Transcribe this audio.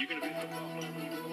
you're gonna be the problem.